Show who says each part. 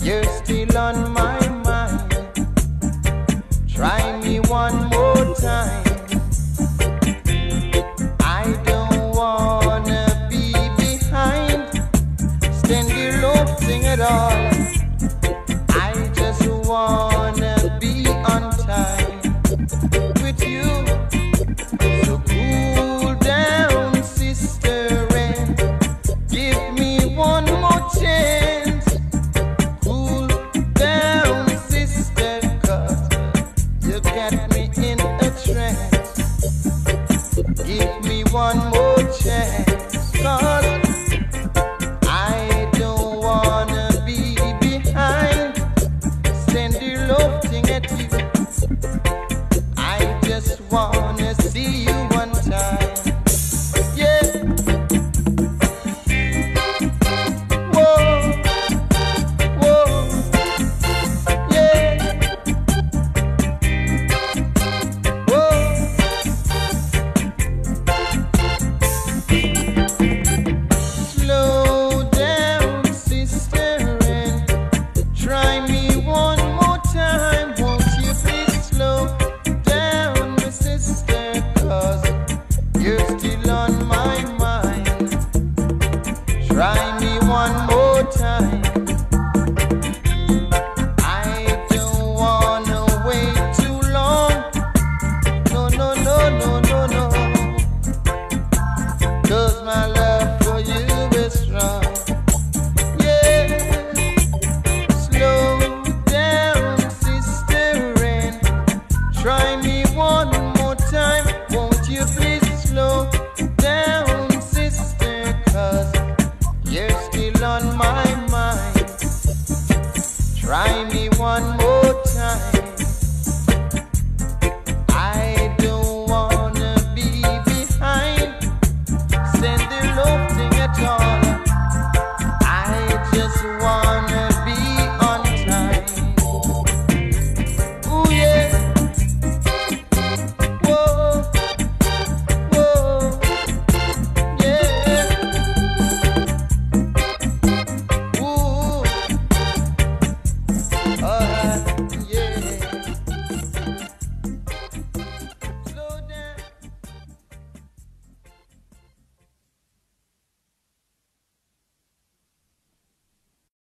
Speaker 1: You're still on my mind. Try me one more time. I don't wanna be behind. Stand sing it all. I just want. want. try me one